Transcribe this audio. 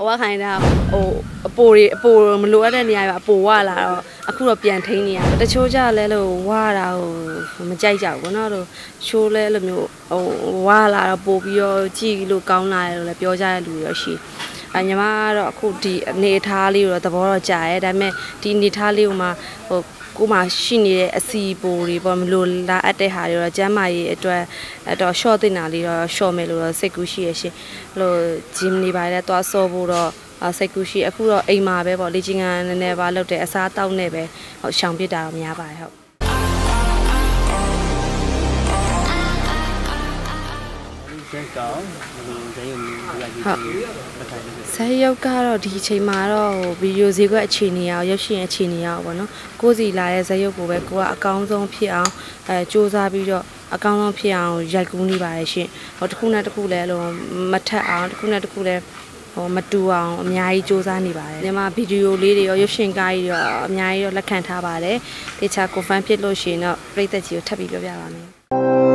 အဝခိုင်းတာဟိုအပိုတွေအပိုမလိုအပ်တဲ့နေရာမှာအပိုဝလာတော့အခုတော့ပြန်ထိန်းနေရတချို့ကြလဲလို့ဝတာဟိုမကြိုက်ကြဘူးဘောနော်တို့ချိုးလဲလို့မျိုးဟိုဝလာတော့ပို့ပြီးတော့ကြည်လို့ကောင်းလာတယ်လို့လည်းပြောကြတဲ့လူတွေရောရှိတယ် ညီမကတော့အခုဒီအနေအထားလေးကိုတော့သဘောတော့ကြာရဲဒါပေမဲ့ဒီအနေအထားလေးကိုမှဟိုကိုမှရှိနေတဲ့အစီပိုတွေပေါ့မလို့လာအပ်တဲ့ဟာတွေတော့ကျမ်းမာရေးအတွက်အဲ့တော့ short တင်တာလေးတော့ short မယ်လို့တော့စိတ်ကူးရှိရရှင်အဲ့လို gym နေပါလေသွားစောဖို့တော့စိတ်ကူးရှိအခုတော့အိမ်မှာပဲပေါ့လေ့ကျင့်ခန်းနည်းနည်းပါလုပ်တယ်အစားတောက်နေပဲဟိုရှောင်ပြစ်တာတော့များပါတယ်ဟုတ် ကျန်ကောင်းဘယ်လိုဇေယျလိုက်ပြီးပတ်ထိုင်နေဇက်ရုပ်ကတော့ဒီအချိန်မှာတော့ဟိုဗီဒီယိုဈေးကွက်အခြေအနေအောင်ရုပ်ရှင်အခြေအနေအောင်ပေါ့နော်ကိုယ်စီလာတဲ့ဇက်ရုပ်ကိုပဲကိုကအကောင်းဆုံးဖြစ်အောင်အဲစူးစမ်းပြီးတော့အကောင်းဆုံးဖြစ်အောင်ရိုက်ကူးနေပါတယ်ရှင်ဟိုတစ်ခုနဲ့တစ်ခုလည်းလို့မထက်အောင်တစ်ခုနဲ့တစ်ခုလည်းဟိုမတူအောင်အများကြီးစူးစမ်းနေပါတယ်ဒီမှာဗီဒီယိုလေးတွေရောရုပ်ရှင်ကားကြီးရောအများကြီးရောလက်ခံထားပါတယ်တခြား confirm ဖြစ်လို့ရှိရင်တော့ပြည်သက်ကြီးကိုထပ်ပြီးပြောပြပါမယ်